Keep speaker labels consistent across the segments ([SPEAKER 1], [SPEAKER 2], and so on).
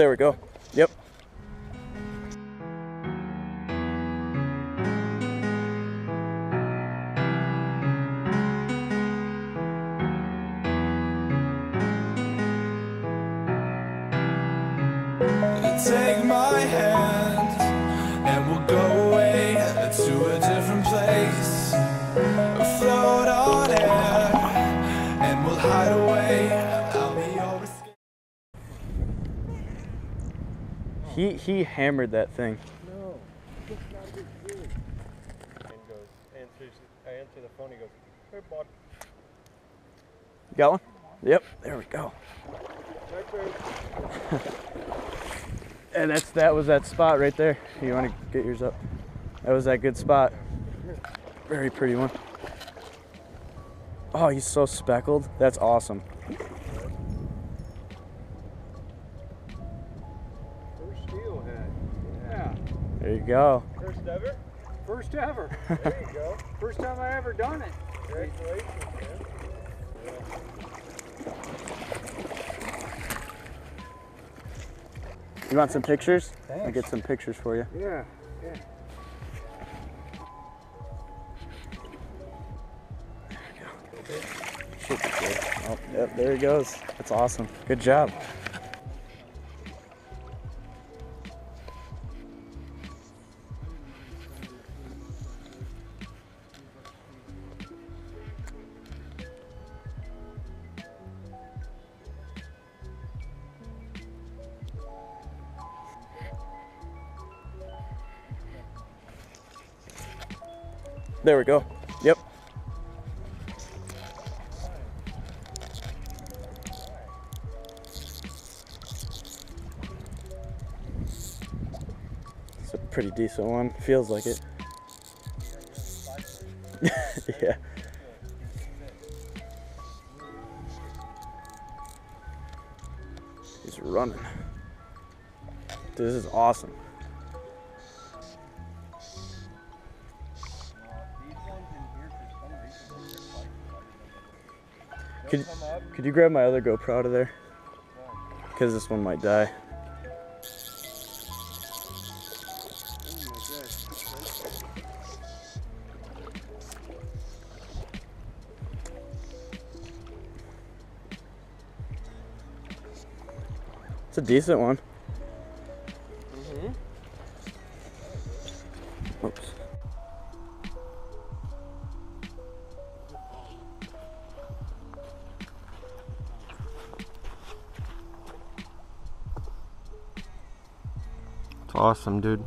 [SPEAKER 1] There we go. Yep. He he hammered that thing.
[SPEAKER 2] No. And goes, answers, I answer the phone, he goes, hey, bud.
[SPEAKER 1] Got one? Yep. There we go. And that's that was that spot right there. You want to get yours up? That was that good spot. Very pretty one. Oh, he's so speckled. That's awesome. There you go.
[SPEAKER 2] First ever? First ever. There you go. First time I ever done it. Congratulations, man.
[SPEAKER 1] You want some pictures? I'll get some pictures for you.
[SPEAKER 2] Yeah, yeah.
[SPEAKER 1] Should be good. Oh, yep, there he goes. That's awesome. Good job. There we go. Yep. It's a pretty decent one. Feels like it. yeah. He's running. This is awesome. Could, could you grab my other GoPro out of there? Because this one might die. It's a decent one. Mm-hmm. Oops. Awesome, dude.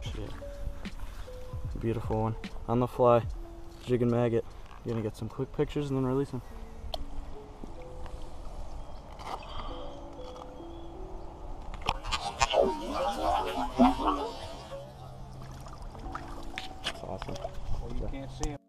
[SPEAKER 1] Shit. Beautiful one. On the fly. Jig and maggot. Gonna get some quick pictures and then release them. can't see him.